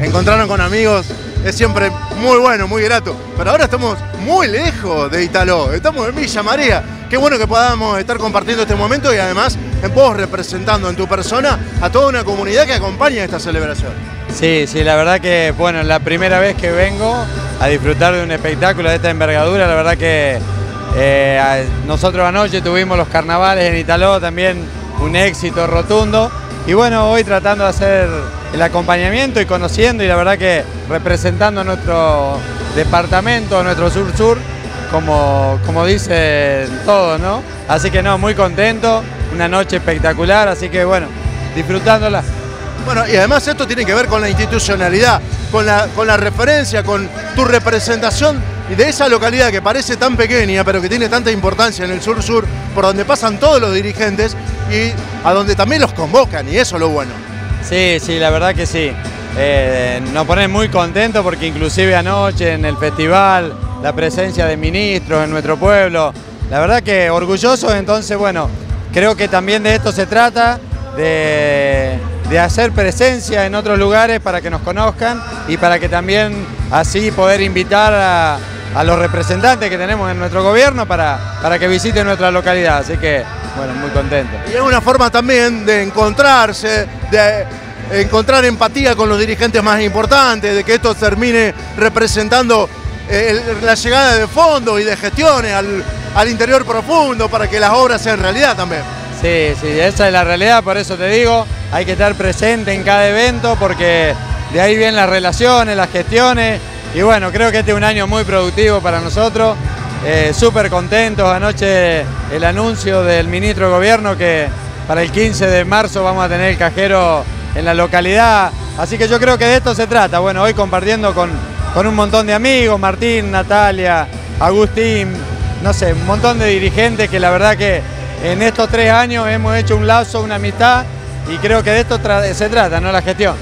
encontraron con amigos es siempre muy bueno, muy grato. Pero ahora estamos muy lejos de Italó, estamos en Villa María. Qué bueno que podamos estar compartiendo este momento y además en vos representando en tu persona a toda una comunidad que acompaña esta celebración. Sí, sí, la verdad que, bueno, la primera vez que vengo a disfrutar de un espectáculo de esta envergadura, la verdad que eh, nosotros anoche tuvimos los carnavales en Italó, también un éxito rotundo. Y bueno, hoy tratando de hacer el acompañamiento y conociendo y la verdad que representando a nuestro departamento, a nuestro sur-sur, como, como dicen todos, ¿no? Así que no, muy contento, una noche espectacular, así que bueno, disfrutándola. Bueno, y además esto tiene que ver con la institucionalidad, con la, con la referencia, con tu representación de esa localidad que parece tan pequeña, pero que tiene tanta importancia en el sur-sur, por donde pasan todos los dirigentes y a donde también los convocan, y eso es lo bueno. Sí, sí, la verdad que sí. Eh, nos ponen muy contentos porque inclusive anoche en el festival, la presencia de ministros en nuestro pueblo, la verdad que orgullosos, entonces bueno, creo que también de esto se trata, de, hacer presencia en otros lugares para que nos conozcan y para que también así poder invitar a, los representantes que tenemos en nuestro gobierno para, para que visiten nuestra localidad. Así que, bueno, muy contento. Y es una forma también de encontrarse, de encontrar empatía con los dirigentes más importantes, de que esto termine representando eh, la llegada de fondos y de gestiones al, al interior profundo para que las obras sean realidad también. Sí, sí, esa es la realidad, por eso te digo, hay que estar presente en cada evento porque de ahí vienen las relaciones, las gestiones y bueno, creo que este es un año muy productivo para nosotros, eh, súper contentos, anoche el anuncio del ministro de Gobierno que para el 15 de marzo vamos a tener el cajero en la localidad, así que yo creo que de esto se trata, bueno, hoy compartiendo con, con un montón de amigos, Martín, Natalia, Agustín, no sé, un montón de dirigentes que la verdad que en estos tres años hemos hecho un lazo, una amistad y creo que de esto se trata, ¿no? La gestión.